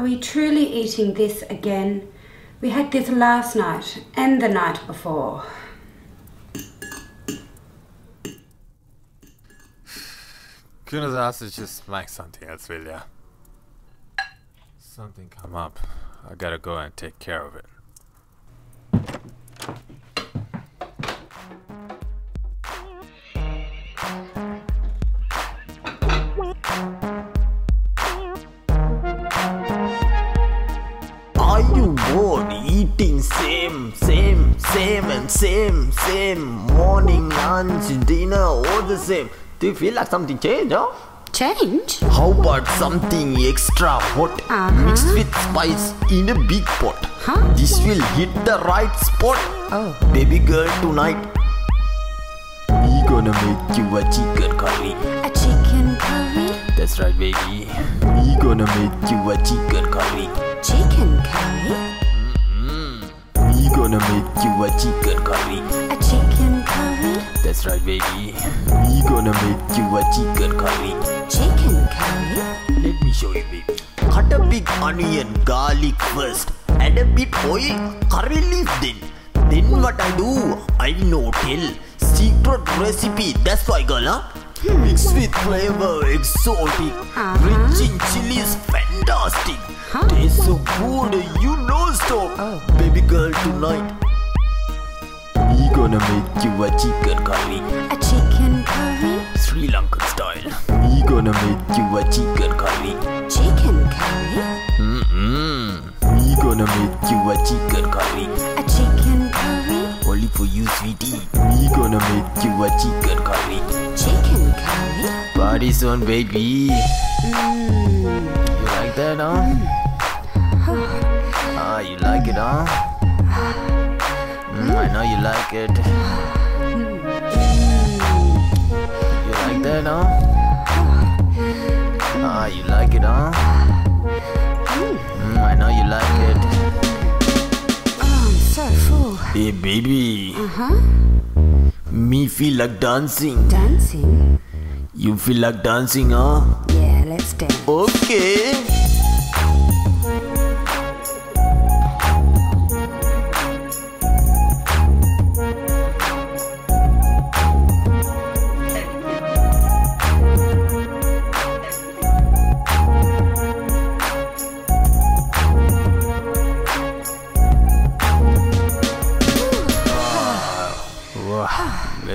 Are we truly eating this again? We had this last night and the night before. Couldn't ask to just make something else, will ya? Something come up. I gotta go and take care of it. Are you bored eating same, same, same and same, same morning, lunch, dinner, all the same? Do you feel like something change, huh? Change? How about something extra hot uh-huh. mixed with spice in a big pot? Huh? This will hit the right spot. Oh. Baby girl, tonight we gonna make you a chicken curry. A chicken curry? That's right, baby. We gonna make you a chicken curry. You a chicken curry. A chicken curry? That's right, baby. We gonna make you a chicken curry. Chicken curry? Let me show you, baby. Cut a big onion, garlic first. Add a bit oil, curry leaf then. Then what I do, I know tell. Secret recipe, that's why, girl, huh? Hmm. Mixed with flavor, exotic. Uh-huh. Rich in chilies, fantastic. Tastes so good, you know stop. Oh. Baby girl, tonight. Gonna make you a chicken curry. A chicken curry? Sri Lankan style. Mm-hmm. We gonna make you a chicken curry. Chicken curry? Mm-mm. We gonna make you a chicken curry. A chicken curry? Only for you, sweetie. We gonna make you a chicken curry. Chicken curry? Party soon, baby. You like that, huh? Mm. Ah, you like it, huh? You like it. You like that, huh? Ah, you like it, huh? Mm, I know you like it. Oh, I'm so full. Hey, baby. Uh huh. Me feel like dancing. Dancing? You feel like dancing, huh? Yeah, let's dance. Okay.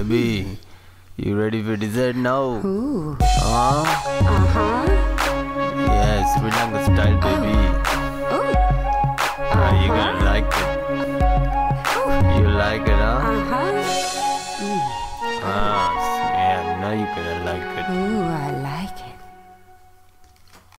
Baby, you ready for dessert now? Ooh. Huh? Uh-huh. Yes, Sri Lanka style, baby. Oh. Ooh. Ah, you gonna like it. You like it, huh? Uh-huh. Ah, yeah, now you gonna like it. Ooh, I like